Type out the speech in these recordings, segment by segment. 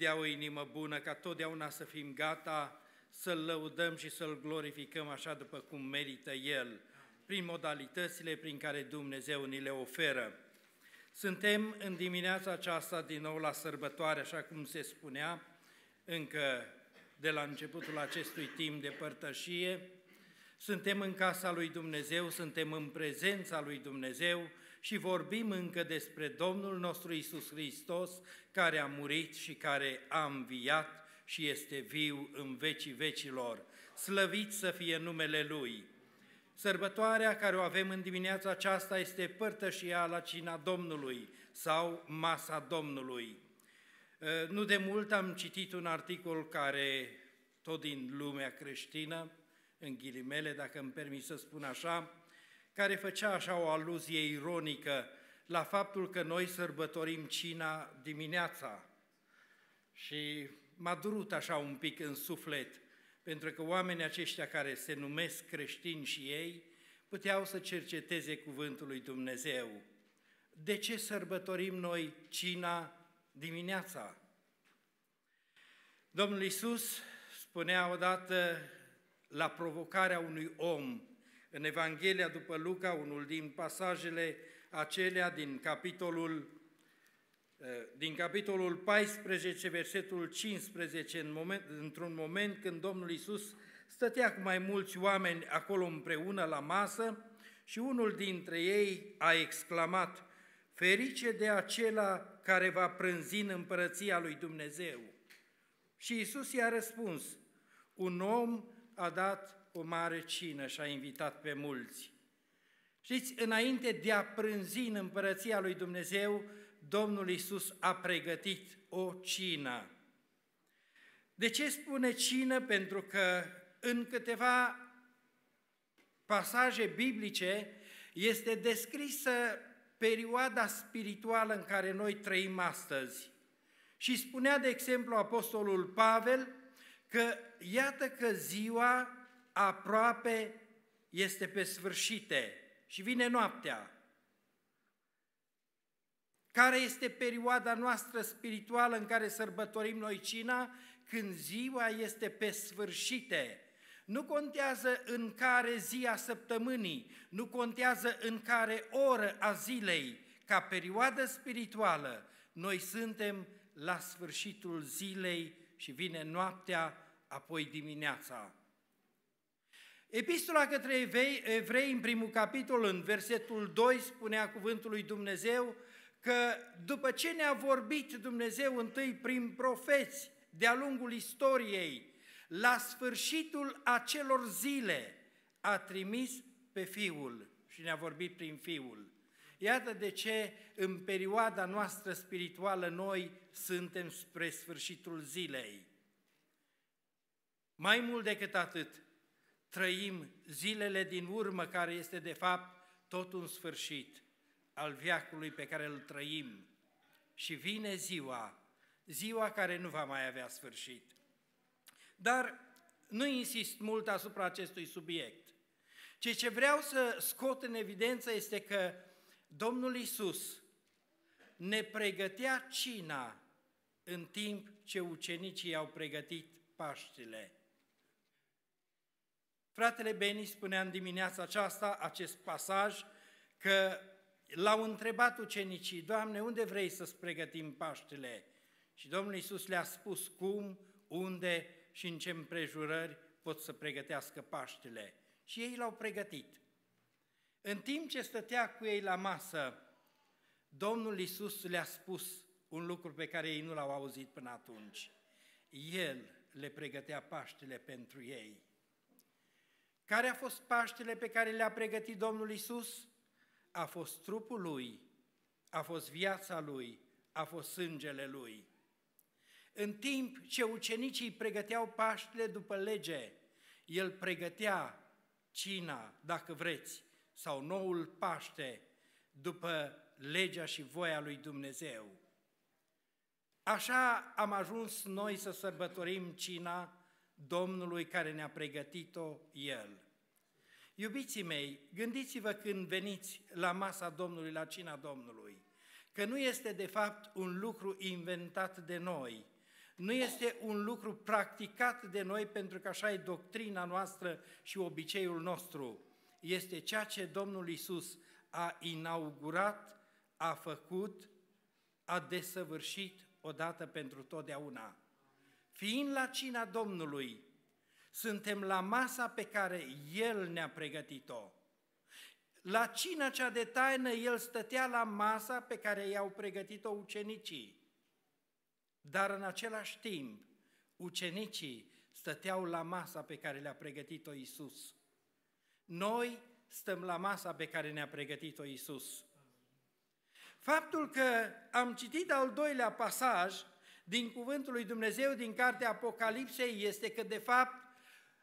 dea o inimă bună, ca totdeauna să fim gata să-L lăudăm și să-L glorificăm așa după cum merită El, prin modalitățile prin care Dumnezeu ni le oferă. Suntem în dimineața aceasta din nou la sărbătoare, așa cum se spunea, încă de la începutul acestui timp de părtășie. Suntem în casa lui Dumnezeu, suntem în prezența lui Dumnezeu și vorbim încă despre Domnul nostru Isus Hristos, care a murit și care a înviat și este viu în vecii vecilor. Slăvit să fie numele Lui! Sărbătoarea care o avem în dimineața aceasta este părtășia la cina Domnului sau masa Domnului. Ă, nu de mult am citit un articol care, tot din lumea creștină, în ghilimele, dacă îmi permis să spun așa, care făcea așa o aluzie ironică la faptul că noi sărbătorim cina dimineața. Și m-a durut așa un pic în suflet, pentru că oamenii aceștia care se numesc creștini și ei, puteau să cerceteze cuvântul lui Dumnezeu. De ce sărbătorim noi cina dimineața? Domnul Isus spunea odată la provocarea unui om în Evanghelia după Luca, unul din pasajele acelea din capitolul Eh, din capitolul 14, versetul 15, în moment, într-un moment când Domnul Isus stătea cu mai mulți oameni acolo împreună la masă și unul dintre ei a exclamat, ferice de acela care va prânzi în împărăția lui Dumnezeu. Și Isus i-a răspuns, un om a dat o mare cină și a invitat pe mulți. Știți, înainte de a prânzi în împărăția lui Dumnezeu, Domnul Isus a pregătit o cină. De ce spune cină? Pentru că în câteva pasaje biblice este descrisă perioada spirituală în care noi trăim astăzi. Și spunea, de exemplu, Apostolul Pavel că iată că ziua aproape este pe sfârșite și vine noaptea. Care este perioada noastră spirituală în care sărbătorim noi cina? Când ziua este pe sfârșite. Nu contează în care zi a săptămânii, nu contează în care oră a zilei, ca perioadă spirituală, noi suntem la sfârșitul zilei și vine noaptea, apoi dimineața. Epistola către evrei, evrei, în primul capitol, în versetul 2, spunea cuvântul lui Dumnezeu, că după ce ne-a vorbit Dumnezeu întâi prin profeți de-a lungul istoriei, la sfârșitul acelor zile a trimis pe Fiul și ne-a vorbit prin Fiul. Iată de ce în perioada noastră spirituală noi suntem spre sfârșitul zilei. Mai mult decât atât, trăim zilele din urmă, care este de fapt tot un sfârșit al viacului pe care îl trăim și vine ziua, ziua care nu va mai avea sfârșit. Dar nu insist mult asupra acestui subiect. Ce ce vreau să scot în evidență este că Domnul Isus ne pregătea cina în timp ce ucenicii au pregătit Paștile. Fratele Beni spunea în dimineața aceasta acest pasaj că L-au întrebat ucenicii, Doamne, unde vrei să-ți pregătim Paștele? Și Domnul Iisus le-a spus cum, unde și în ce împrejurări pot să pregătească Paștele. Și ei l-au pregătit. În timp ce stătea cu ei la masă, Domnul Iisus le-a spus un lucru pe care ei nu l-au auzit până atunci. El le pregătea Paștele pentru ei. Care a fost Paștele pe care le-a pregătit Domnul Iisus? a fost trupul lui, a fost viața lui, a fost sângele lui. În timp ce ucenicii pregăteau Paștele după lege, el pregătea cina, dacă vreți, sau noul Paște după legea și voia lui Dumnezeu. Așa am ajuns noi să sărbătorim cina Domnului care ne-a pregătit-o El. Iubiții mei, gândiți-vă când veniți la masa Domnului, la cina Domnului, că nu este de fapt un lucru inventat de noi, nu este un lucru practicat de noi pentru că așa e doctrina noastră și obiceiul nostru. Este ceea ce Domnul Isus a inaugurat, a făcut, a desăvârșit odată pentru totdeauna. Fiind la cina Domnului, suntem la masa pe care El ne-a pregătit-o. La cina cea de taină, El stătea la masa pe care i-au pregătit-o ucenicii. Dar în același timp, ucenicii stăteau la masa pe care le-a pregătit-o Isus. Noi stăm la masa pe care ne-a pregătit-o Isus. Faptul că am citit al doilea pasaj din Cuvântul lui Dumnezeu din Cartea Apocalipsei este că, de fapt,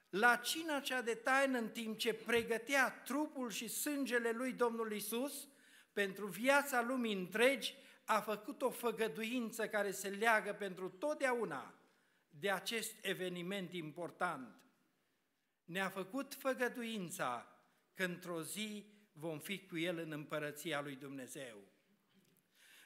la cina cea de taină, în timp ce pregătea trupul și sângele lui Domnul Isus pentru viața lumii întregi, a făcut o făgăduință care se leagă pentru totdeauna de acest eveniment important. Ne-a făcut făgăduința că într-o zi vom fi cu El în împărăția lui Dumnezeu.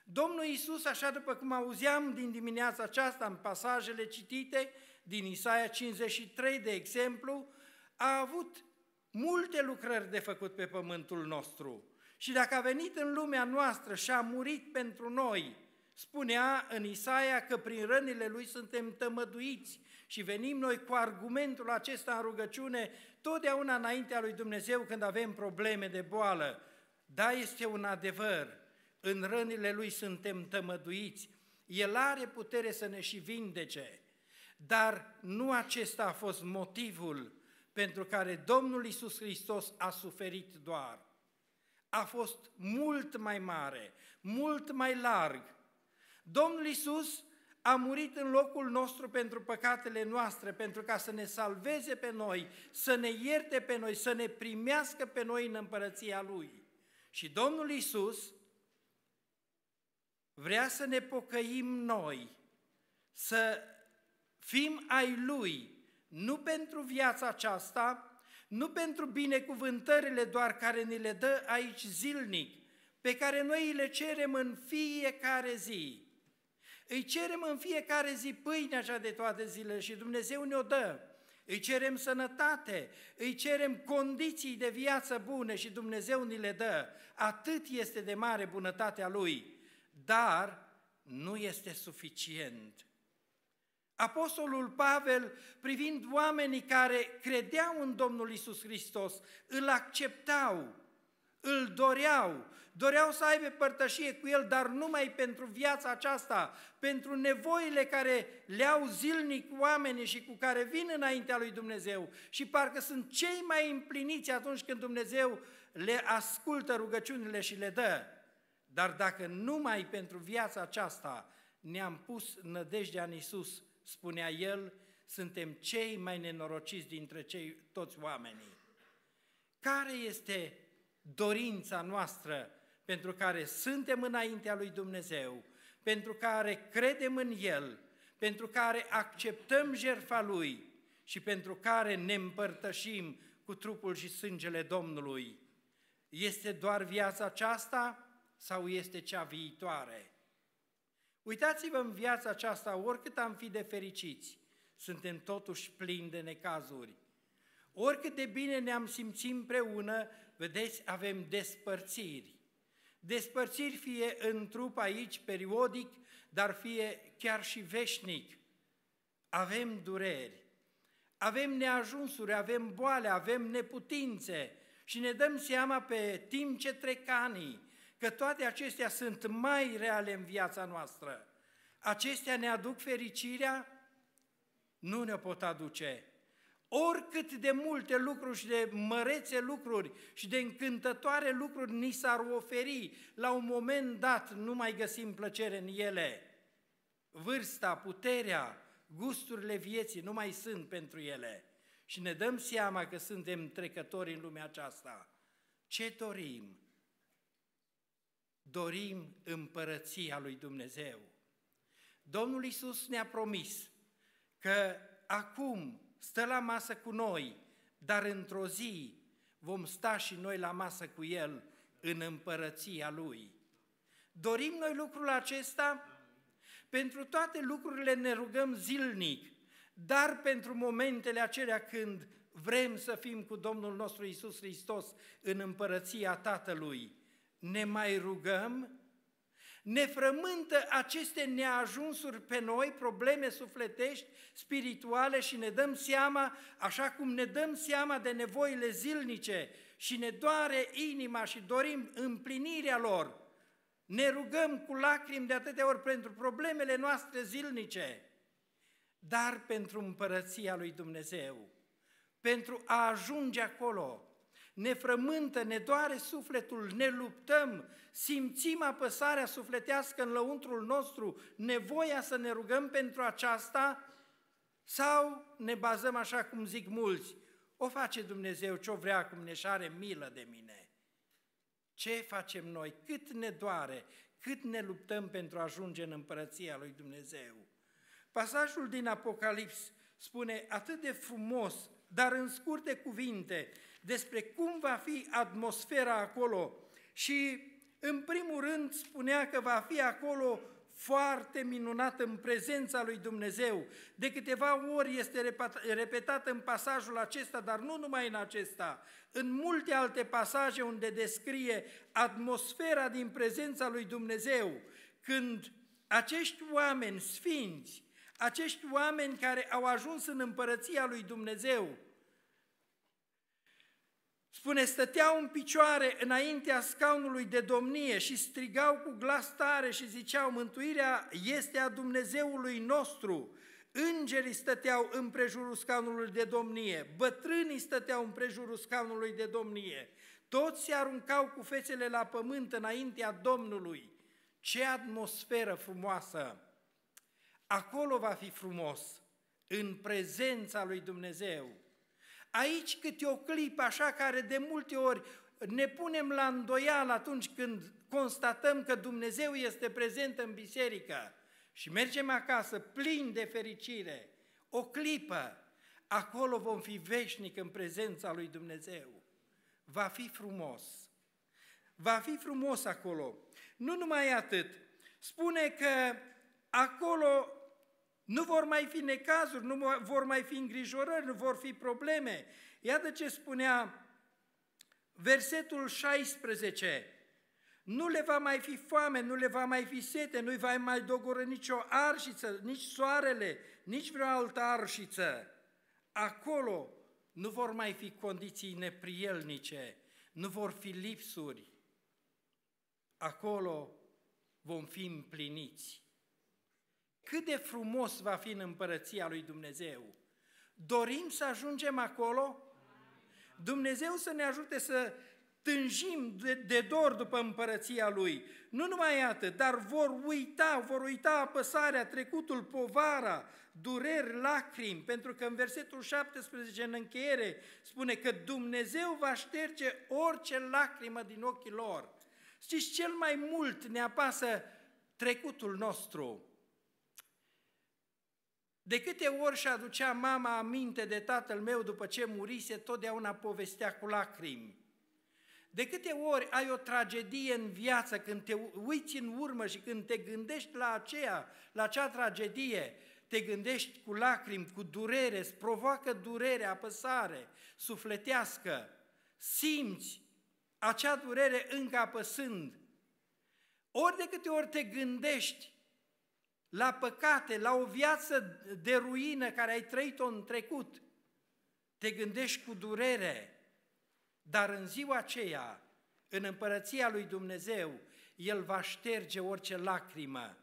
Domnul Isus, așa după cum auzeam din dimineața aceasta în pasajele citite, din Isaia 53, de exemplu, a avut multe lucrări de făcut pe pământul nostru. Și dacă a venit în lumea noastră și a murit pentru noi, spunea în Isaia că prin rănile lui suntem tămăduiți și venim noi cu argumentul acesta în rugăciune totdeauna înaintea lui Dumnezeu când avem probleme de boală. Da, este un adevăr, în rănile lui suntem tămăduiți, el are putere să ne și vindece, dar nu acesta a fost motivul pentru care Domnul Isus Hristos a suferit doar a fost mult mai mare, mult mai larg. Domnul Isus a murit în locul nostru pentru păcatele noastre, pentru ca să ne salveze pe noi, să ne ierte pe noi, să ne primească pe noi în împărăția Lui. Și Domnul Isus vrea să ne pocăim noi, să fim ai Lui, nu pentru viața aceasta, nu pentru binecuvântările doar care ni le dă aici zilnic, pe care noi le cerem în fiecare zi. Îi cerem în fiecare zi pâinea cea de toate zilele și Dumnezeu ne-o dă. Îi cerem sănătate, îi cerem condiții de viață bune și Dumnezeu ni le dă. Atât este de mare bunătatea Lui, dar nu este suficient. Apostolul Pavel, privind oamenii care credeau în Domnul Isus Hristos, îl acceptau, îl doreau, doreau să aibă părtășie cu el, dar numai pentru viața aceasta, pentru nevoile care le au zilnic oamenii și cu care vin înaintea lui Dumnezeu și parcă sunt cei mai împliniți atunci când Dumnezeu le ascultă rugăciunile și le dă. Dar dacă numai pentru viața aceasta ne-am pus nădejdea în Isus, spunea el, suntem cei mai nenorociți dintre cei toți oamenii. Care este dorința noastră pentru care suntem înaintea lui Dumnezeu, pentru care credem în El, pentru care acceptăm jertfa Lui și pentru care ne împărtășim cu trupul și sângele Domnului. Este doar viața aceasta sau este cea viitoare? Uitați-vă în viața aceasta, oricât am fi de fericiți, suntem totuși plini de necazuri. Oricât de bine ne-am simțit împreună, vedeți, avem despărțiri. Despărțiri fie în trup aici, periodic, dar fie chiar și veșnic. Avem dureri, avem neajunsuri, avem boale, avem neputințe și ne dăm seama pe timp ce trec anii, că toate acestea sunt mai reale în viața noastră. Acestea ne aduc fericirea? Nu ne pot aduce. Oricât de multe lucruri și de mărețe lucruri și de încântătoare lucruri ni s-ar oferi, la un moment dat nu mai găsim plăcere în ele. Vârsta, puterea, gusturile vieții nu mai sunt pentru ele. Și ne dăm seama că suntem trecători în lumea aceasta. Ce dorim? Dorim împărăția lui Dumnezeu. Domnul Isus ne-a promis că acum stă la masă cu noi, dar într-o zi vom sta și noi la masă cu El în împărăția Lui. Dorim noi lucrul acesta? Pentru toate lucrurile ne rugăm zilnic, dar pentru momentele acelea când vrem să fim cu Domnul nostru Isus Hristos în împărăția Tatălui, ne mai rugăm? Ne frământă aceste neajunsuri pe noi, probleme sufletești, spirituale și ne dăm seama, așa cum ne dăm seama de nevoile zilnice și ne doare inima și dorim împlinirea lor. Ne rugăm cu lacrimi de atâtea ori pentru problemele noastre zilnice, dar pentru împărăția lui Dumnezeu, pentru a ajunge acolo, ne frământă, ne doare sufletul, ne luptăm, simțim apăsarea sufletească în lăuntrul nostru, nevoia să ne rugăm pentru aceasta sau ne bazăm așa cum zic mulți, o face Dumnezeu ce-o vrea acum ne are milă de mine. Ce facem noi? Cât ne doare? Cât ne luptăm pentru a ajunge în împărăția lui Dumnezeu? Pasajul din Apocalips spune atât de frumos, dar în scurte cuvinte, despre cum va fi atmosfera acolo și în primul rând spunea că va fi acolo foarte minunat în prezența lui Dumnezeu. De câteva ori este repetat în pasajul acesta, dar nu numai în acesta, în multe alte pasaje unde descrie atmosfera din prezența lui Dumnezeu, când acești oameni sfinți, acești oameni care au ajuns în împărăția lui Dumnezeu, Spune, stăteau în picioare înaintea scaunului de domnie și strigau cu glas tare și ziceau, mântuirea este a Dumnezeului nostru. Îngerii stăteau în prejurul scaunului de domnie, bătrânii stăteau în prejurul scaunului de domnie, toți se aruncau cu fețele la pământ înaintea Domnului. Ce atmosferă frumoasă! Acolo va fi frumos, în prezența lui Dumnezeu. Aici câte o clipă așa care de multe ori ne punem la îndoială atunci când constatăm că Dumnezeu este prezent în biserică și mergem acasă plini de fericire, o clipă, acolo vom fi veșnic în prezența lui Dumnezeu. Va fi frumos. Va fi frumos acolo. Nu numai atât, spune că acolo nu vor mai fi necazuri, nu vor mai fi îngrijorări, nu vor fi probleme. Iată ce spunea versetul 16. Nu le va mai fi foame, nu le va mai fi sete, nu-i va mai dogoră nicio arșiță, nici soarele, nici vreo altă arșiță. Acolo nu vor mai fi condiții neprielnice, nu vor fi lipsuri. Acolo vom fi împliniți. Cât de frumos va fi în împărăția lui Dumnezeu. Dorim să ajungem acolo? Dumnezeu să ne ajute să tânjim de, de dor după împărăția Lui. Nu numai atât, dar vor uita, vor uita apăsarea, trecutul, povara, dureri, lacrimi, pentru că în versetul 17, în încheiere, spune că Dumnezeu va șterge orice lacrimă din ochii lor. Știți, cel mai mult ne apasă trecutul nostru, de câte ori și aducea mama aminte de tatăl meu după ce murise, totdeauna povestea cu lacrimi. De câte ori ai o tragedie în viață, când te uiți în urmă și când te gândești la aceea, la acea tragedie, te gândești cu lacrimi, cu durere, îți provoacă durere, apăsare, sufletească, simți acea durere încă apăsând. Ori de câte ori te gândești la păcate, la o viață de ruină care ai trăit-o în trecut, te gândești cu durere, dar în ziua aceea, în împărăția lui Dumnezeu, El va șterge orice lacrimă.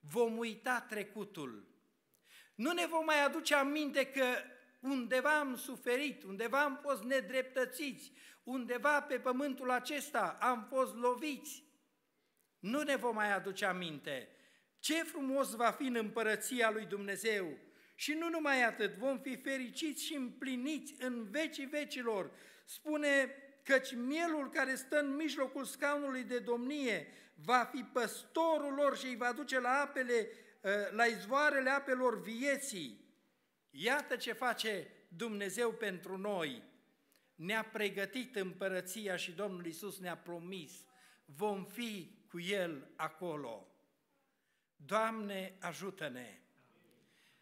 Vom uita trecutul. Nu ne vom mai aduce aminte că undeva am suferit, undeva am fost nedreptățiți, undeva pe pământul acesta am fost loviți. Nu ne vom mai aduce aminte, ce frumos va fi în împărăția lui Dumnezeu! Și nu numai atât, vom fi fericiți și împliniți în vecii vecilor. Spune căci mielul care stă în mijlocul scaunului de domnie va fi păstorul lor și îi va duce la apele, ă, la izvoarele apelor vieții. Iată ce face Dumnezeu pentru noi. Ne-a pregătit împărăția și Domnul Isus ne-a promis, vom fi cu El acolo Doamne, ajută-ne!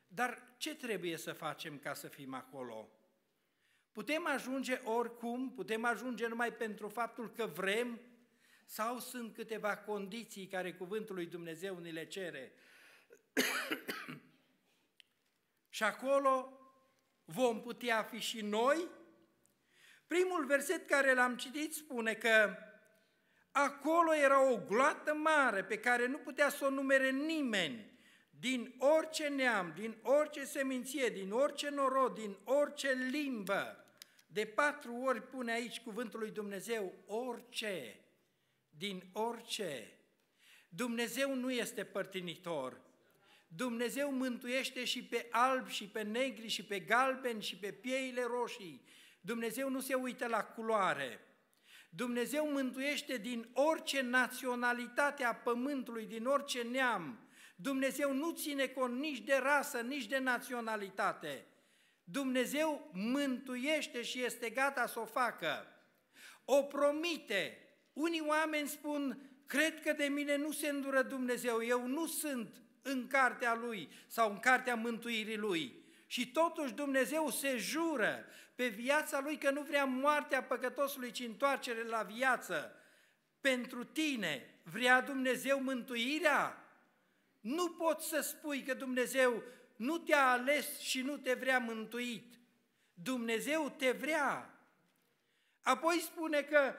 Dar ce trebuie să facem ca să fim acolo? Putem ajunge oricum, putem ajunge numai pentru faptul că vrem, sau sunt câteva condiții care cuvântul lui Dumnezeu ni le cere? și acolo vom putea fi și noi? Primul verset care l-am citit spune că acolo era o gloată mare pe care nu putea să o numere nimeni, din orice neam, din orice seminție, din orice norod, din orice limbă. De patru ori pune aici cuvântul lui Dumnezeu, orice, din orice. Dumnezeu nu este părtinitor. Dumnezeu mântuiește și pe albi, și pe negri, și pe galbeni, și pe pieile roșii. Dumnezeu nu se uită la culoare. Dumnezeu mântuiește din orice naționalitate a pământului, din orice neam. Dumnezeu nu ține cont nici de rasă, nici de naționalitate. Dumnezeu mântuiește și este gata să o facă. O promite. Unii oameni spun, cred că de mine nu se îndură Dumnezeu, eu nu sunt în cartea Lui sau în cartea mântuirii Lui. Și totuși Dumnezeu se jură pe viața Lui că nu vrea moartea păcătosului, ci întoarcere la viață. Pentru tine vrea Dumnezeu mântuirea? Nu poți să spui că Dumnezeu nu te-a ales și nu te vrea mântuit. Dumnezeu te vrea. Apoi spune că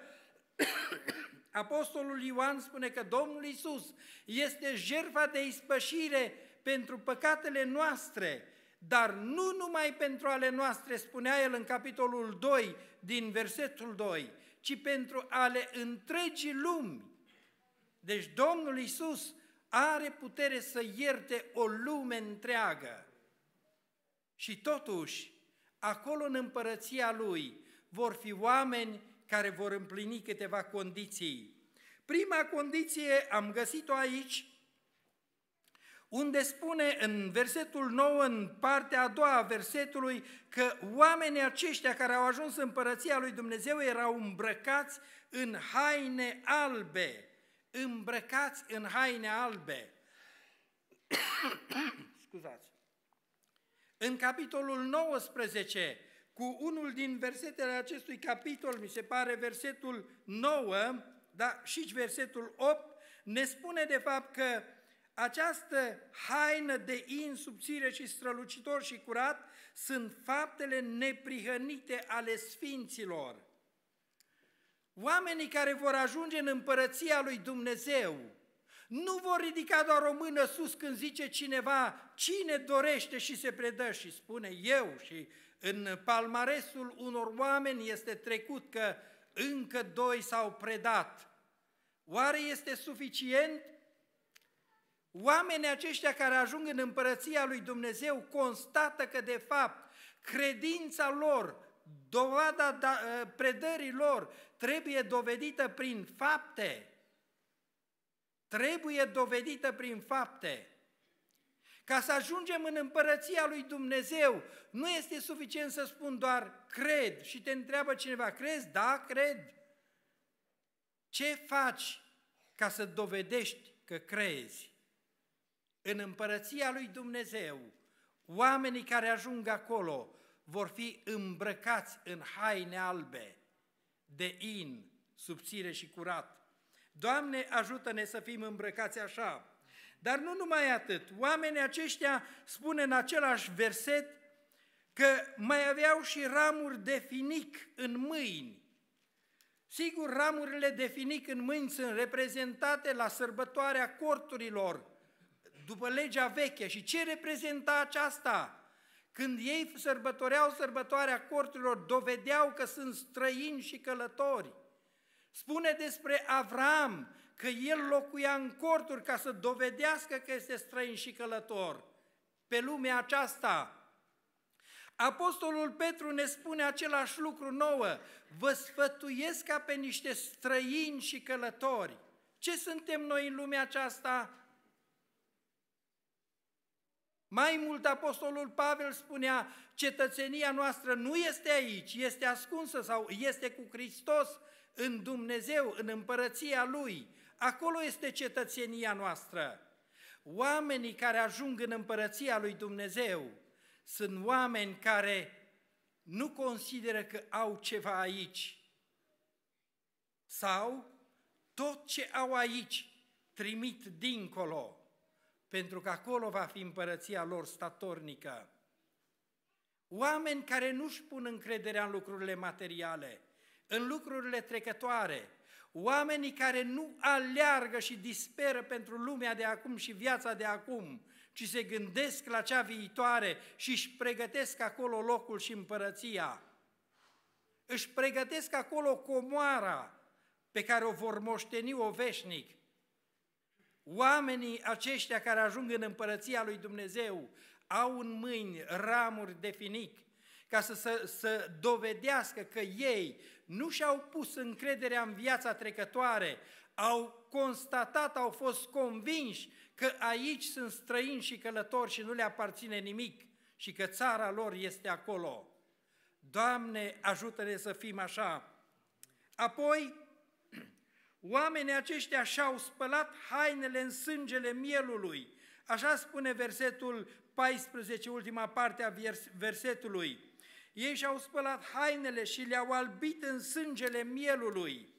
Apostolul Ioan spune că Domnul Isus este jertfa de ispășire pentru păcatele noastre, dar nu numai pentru ale noastre, spunea el în capitolul 2 din versetul 2, ci pentru ale întregii lumi. Deci Domnul Isus are putere să ierte o lume întreagă. Și totuși, acolo în împărăția Lui vor fi oameni care vor împlini câteva condiții. Prima condiție am găsit-o aici, unde spune în versetul 9, în partea a doua a versetului, că oamenii aceștia care au ajuns în împărăția lui Dumnezeu erau îmbrăcați în haine albe, îmbrăcați în haine albe. Scuzați. În capitolul 19, cu unul din versetele acestui capitol, mi se pare versetul 9, da, și versetul 8, ne spune de fapt că această haină de in subțire și strălucitor și curat sunt faptele neprihănite ale sfinților. Oamenii care vor ajunge în împărăția lui Dumnezeu nu vor ridica doar o mână sus când zice cineva cine dorește și se predă și spune eu și în palmaresul unor oameni este trecut că încă doi s-au predat. Oare este suficient? Oamenii aceștia care ajung în împărăția lui Dumnezeu constată că de fapt credința lor, dovada da, ă, predării lor trebuie dovedită prin fapte. Trebuie dovedită prin fapte. Ca să ajungem în împărăția lui Dumnezeu, nu este suficient să spun doar cred și te întreabă cineva, crezi? Da, cred. Ce faci ca să dovedești că crezi? În împărăția lui Dumnezeu, oamenii care ajung acolo vor fi îmbrăcați în haine albe, de in, subțire și curat. Doamne, ajută-ne să fim îmbrăcați așa, dar nu numai atât, oamenii aceștia spun în același verset că mai aveau și ramuri de finic în mâini. Sigur, ramurile de finic în mâini sunt reprezentate la sărbătoarea corturilor, după legea veche. Și ce reprezenta aceasta? Când ei sărbătoreau sărbătoarea corturilor, dovedeau că sunt străini și călători. Spune despre Avram că el locuia în corturi ca să dovedească că este străin și călător pe lumea aceasta. Apostolul Petru ne spune același lucru nouă, vă sfătuiesc ca pe niște străini și călători. Ce suntem noi în lumea aceasta? Mai mult, Apostolul Pavel spunea, cetățenia noastră nu este aici, este ascunsă sau este cu Hristos în Dumnezeu, în împărăția Lui. Acolo este cetățenia noastră. Oamenii care ajung în împărăția lui Dumnezeu sunt oameni care nu consideră că au ceva aici sau tot ce au aici trimit dincolo, pentru că acolo va fi împărăția lor statornică. Oameni care nu-și pun încrederea în lucrurile materiale, în lucrurile trecătoare, oamenii care nu aleargă și disperă pentru lumea de acum și viața de acum, ci se gândesc la cea viitoare și își pregătesc acolo locul și împărăția. Își pregătesc acolo comoara pe care o vor moșteni o veșnic. Oamenii aceștia care ajung în împărăția lui Dumnezeu au în mâini ramuri de finic, ca să, să, să dovedească că ei nu și-au pus încrederea în viața trecătoare, au constatat, au fost convinși că aici sunt străini și călători și nu le aparține nimic și că țara lor este acolo. Doamne, ajută-ne să fim așa. Apoi, oamenii aceștia și-au spălat hainele în sângele mielului. Așa spune versetul 14, ultima parte a versetului. Ei și-au spălat hainele și le-au albit în sângele mielului.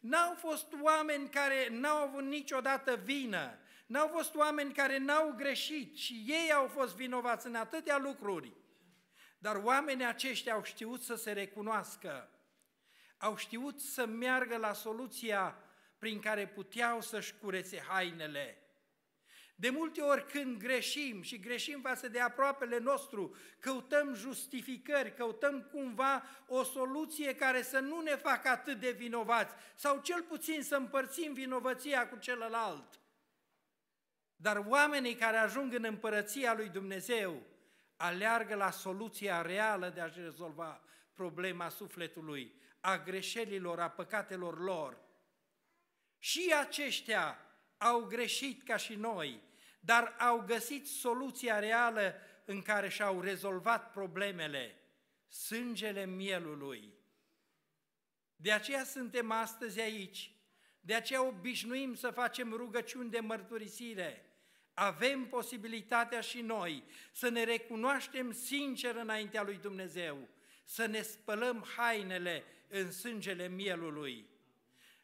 N-au fost oameni care n-au avut niciodată vină, n-au fost oameni care n-au greșit și ei au fost vinovați în atâtea lucruri. Dar oamenii aceștia au știut să se recunoască, au știut să meargă la soluția prin care puteau să-și curețe hainele. De multe ori când greșim și greșim față de aproapele nostru, căutăm justificări, căutăm cumva o soluție care să nu ne facă atât de vinovați sau cel puțin să împărțim vinovăția cu celălalt. Dar oamenii care ajung în împărăția lui Dumnezeu aleargă la soluția reală de a-și rezolva problema sufletului, a greșelilor, a păcatelor lor. Și aceștia au greșit ca și noi, dar au găsit soluția reală în care și-au rezolvat problemele, sângele mielului. De aceea suntem astăzi aici, de aceea obișnuim să facem rugăciuni de mărturisire. Avem posibilitatea și noi să ne recunoaștem sincer înaintea lui Dumnezeu, să ne spălăm hainele în sângele mielului.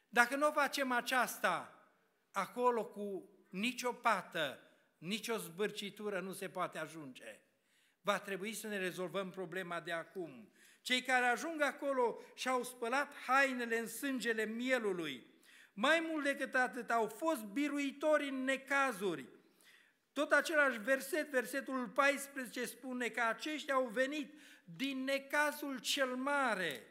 Dacă nu facem aceasta, acolo cu nicio pată, nicio zbârcitură nu se poate ajunge. Va trebui să ne rezolvăm problema de acum. Cei care ajung acolo și-au spălat hainele în sângele mielului. Mai mult decât atât, au fost biruitori în necazuri. Tot același verset, versetul 14, spune că aceștia au venit din necazul cel mare.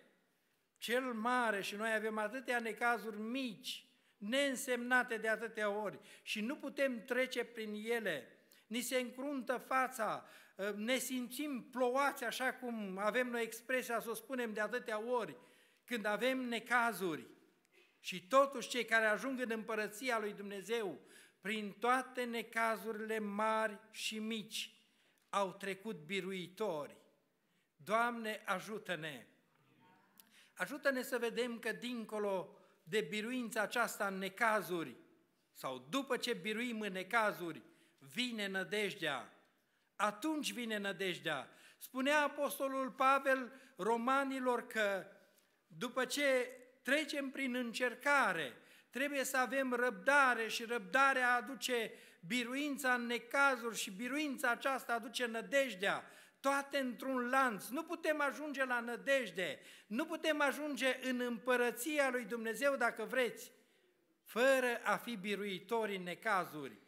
Cel mare și noi avem atâtea necazuri mici neînsemnate de atâtea ori și nu putem trece prin ele. Ni se încruntă fața, ă, ne simțim plouați așa cum avem noi expresia să o spunem de atâtea ori, când avem necazuri. Și totuși cei care ajung în împărăția lui Dumnezeu, prin toate necazurile mari și mici, au trecut biruitori. Doamne, ajută-ne! Ajută-ne să vedem că dincolo de biruința aceasta în necazuri, sau după ce biruim în necazuri, vine nădejdea. Atunci vine nădejdea. Spunea Apostolul Pavel romanilor că după ce trecem prin încercare, trebuie să avem răbdare și răbdarea aduce biruința în necazuri și biruința aceasta aduce nădejdea toate într-un lanț. Nu putem ajunge la nădejde, nu putem ajunge în împărăția lui Dumnezeu dacă vreți, fără a fi biruitori în necazuri.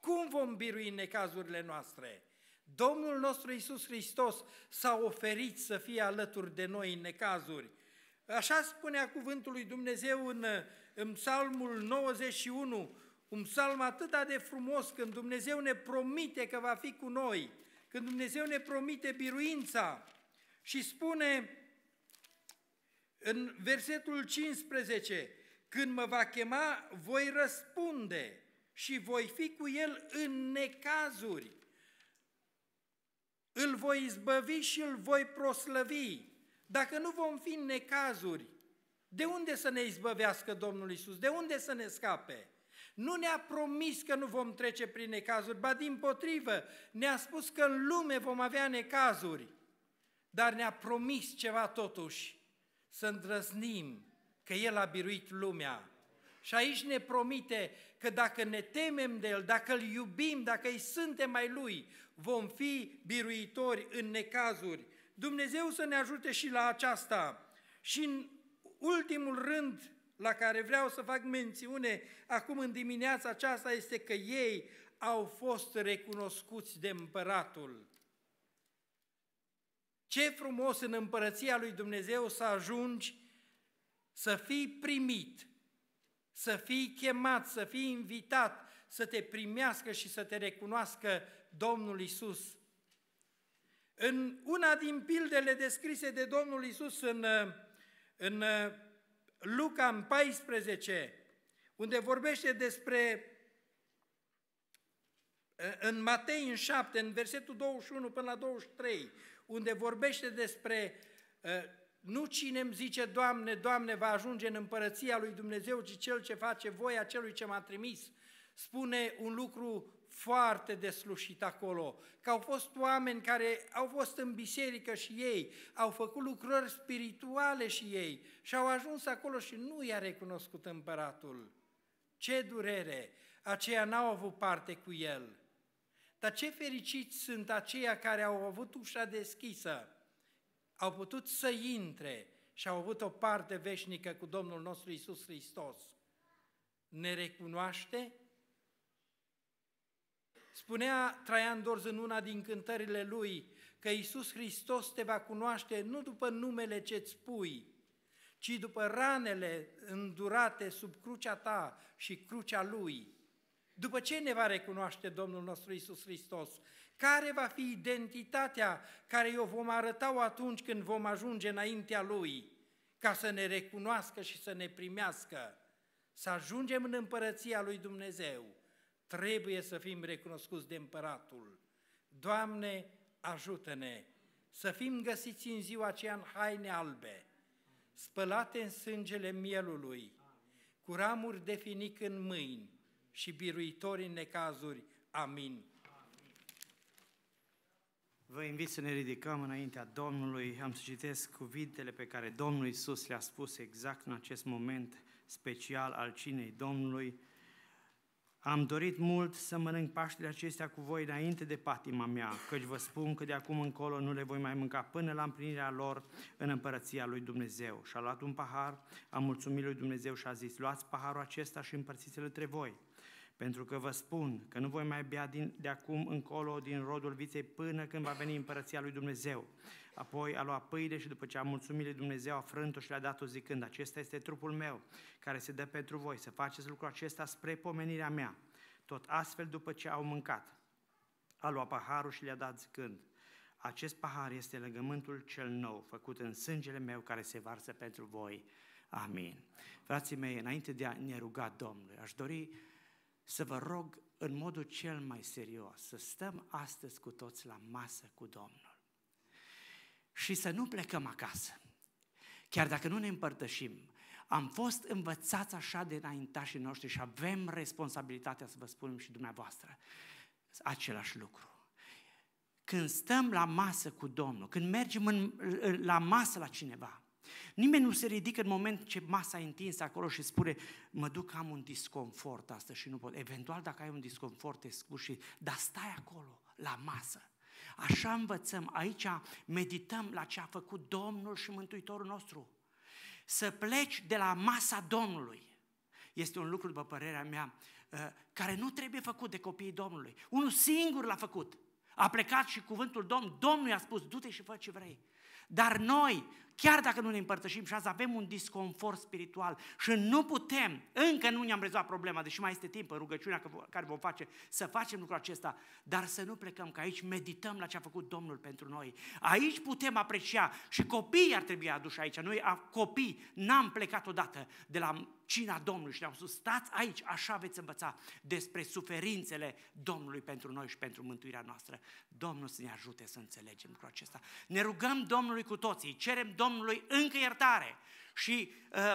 Cum vom birui în necazurile noastre? Domnul nostru Iisus Hristos s-a oferit să fie alături de noi în necazuri. Așa spunea cuvântul lui Dumnezeu în, în psalmul 91, un psalm atât de frumos când Dumnezeu ne promite că va fi cu noi când Dumnezeu ne promite biruința și spune în versetul 15, când mă va chema, voi răspunde și voi fi cu el în necazuri. Îl voi izbăvi și îl voi proslăvi. Dacă nu vom fi în necazuri, de unde să ne izbăvească Domnul Isus? De unde să ne scape? Nu ne-a promis că nu vom trece prin necazuri, ba din potrivă, ne-a spus că în lume vom avea necazuri, dar ne-a promis ceva totuși, să îndrăznim că El a biruit lumea. Și aici ne promite că dacă ne temem de El, dacă îl iubim, dacă îi suntem mai Lui, vom fi biruitori în necazuri. Dumnezeu să ne ajute și la aceasta. Și în ultimul rând la care vreau să fac mențiune acum în dimineața aceasta este că ei au fost recunoscuți de împăratul. Ce frumos în împărăția lui Dumnezeu să ajungi să fii primit, să fii chemat, să fii invitat, să te primească și să te recunoască Domnul Isus. În una din pildele descrise de Domnul Isus în, în Luca în 14, unde vorbește despre în Matei în 7, în versetul 21 până la 23, unde vorbește despre nu cine îmi zice, Doamne, Doamne, va ajunge în împărăția lui Dumnezeu, ci cel ce face voia celui ce m-a trimis. Spune un lucru foarte deslușit acolo, că au fost oameni care au fost în biserică și ei, au făcut lucrări spirituale și ei și au ajuns acolo și nu i-a recunoscut împăratul. Ce durere! Aceia n-au avut parte cu el. Dar ce fericiți sunt aceia care au avut ușa deschisă, au putut să intre și au avut o parte veșnică cu Domnul nostru Isus Hristos. Ne recunoaște? Spunea Traian Dorz în una din cântările lui că Isus Hristos te va cunoaște nu după numele ce-ți pui, ci după ranele îndurate sub crucea ta și crucea Lui. După ce ne va recunoaște Domnul nostru Isus Hristos? Care va fi identitatea care o vom arăta atunci când vom ajunge înaintea Lui, ca să ne recunoască și să ne primească, să ajungem în împărăția Lui Dumnezeu? Trebuie să fim recunoscuți de împăratul. Doamne, ajută-ne să fim găsiți în ziua aceea în haine albe, spălate în sângele mielului, cu ramuri de finic în mâini și biruitori în necazuri. Amin. Vă invit să ne ridicăm înaintea Domnului. Am să citesc cuvintele pe care Domnul Isus le-a spus exact în acest moment special al cinei Domnului. Am dorit mult să mănânc Paștele acestea cu voi înainte de patima mea, căci vă spun că de acum încolo nu le voi mai mânca până la împlinirea lor în împărăția lui Dumnezeu. Și a luat un pahar, a mulțumit lui Dumnezeu și a zis, luați paharul acesta și împărțiți-l între voi. Pentru că vă spun că nu voi mai bea din, de acum încolo din rodul viței până când va veni împărăția lui Dumnezeu. Apoi a luat pâine și după ce a mulțumit lui Dumnezeu a frânt-o și le-a dat-o zicând, acesta este trupul meu care se dă pentru voi, să faceți lucrul acesta spre pomenirea mea. Tot astfel după ce au mâncat, a luat paharul și le-a dat zicând, acest pahar este legământul cel nou, făcut în sângele meu care se varsă pentru voi. Amin. Frații mei, înainte de a ne ruga Domnului, aș dori să vă rog în modul cel mai serios să stăm astăzi cu toți la masă cu Domnul și să nu plecăm acasă. Chiar dacă nu ne împărtășim, am fost învățați așa de înaintașii noștri și avem responsabilitatea să vă spunem și dumneavoastră același lucru. Când stăm la masă cu Domnul, când mergem în, la masă la cineva, Nimeni nu se ridică în moment ce masa e întinsă acolo și spune, mă duc, am un disconfort astăzi și nu pot. Eventual, dacă ai un disconfort, te scuși, dar stai acolo, la masă. Așa învățăm, aici medităm la ce a făcut Domnul și Mântuitorul nostru. Să pleci de la masa Domnului este un lucru, după părerea mea, uh, care nu trebuie făcut de copiii Domnului. Unul singur l-a făcut. A plecat și cuvântul Domn, Domnul i-a spus, du-te și fă ce vrei. Dar noi, chiar dacă nu ne împărtășim și azi avem un disconfort spiritual și nu putem, încă nu ne-am rezolvat problema, deși mai este timp în rugăciunea care vom face, să facem lucrul acesta, dar să nu plecăm, că aici medităm la ce a făcut Domnul pentru noi. Aici putem aprecia și copiii ar trebui aduși aici. Noi, copii, n-am plecat odată de la cina Domnului și ne-am spus, stați aici, așa veți învăța despre suferințele Domnului pentru noi și pentru mântuirea noastră. Domnul să ne ajute să înțelegem lucrul acesta. Ne rugăm Domnului cu toții, cerem Domnului încă iertare și uh,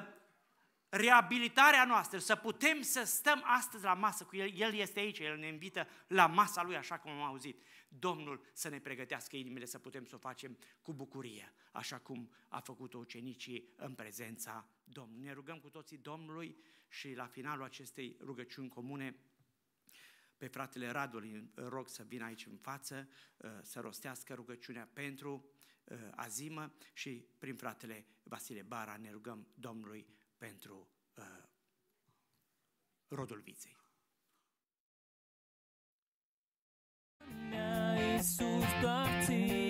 reabilitarea noastră, să putem să stăm astăzi la masă cu El. El este aici, El ne invită la masa Lui, așa cum am auzit. Domnul să ne pregătească inimile să putem să o facem cu bucurie, așa cum a făcut ucenicii în prezența Domnului. Ne rugăm cu toții Domnului și la finalul acestei rugăciuni comune pe fratele Radul îl rog să vină aici în față, uh, să rostească rugăciunea pentru uh, Uh, Azimă și prin fratele Vasile Bara ne rugăm Domnului pentru uh, rodul viței. Iisus doar ție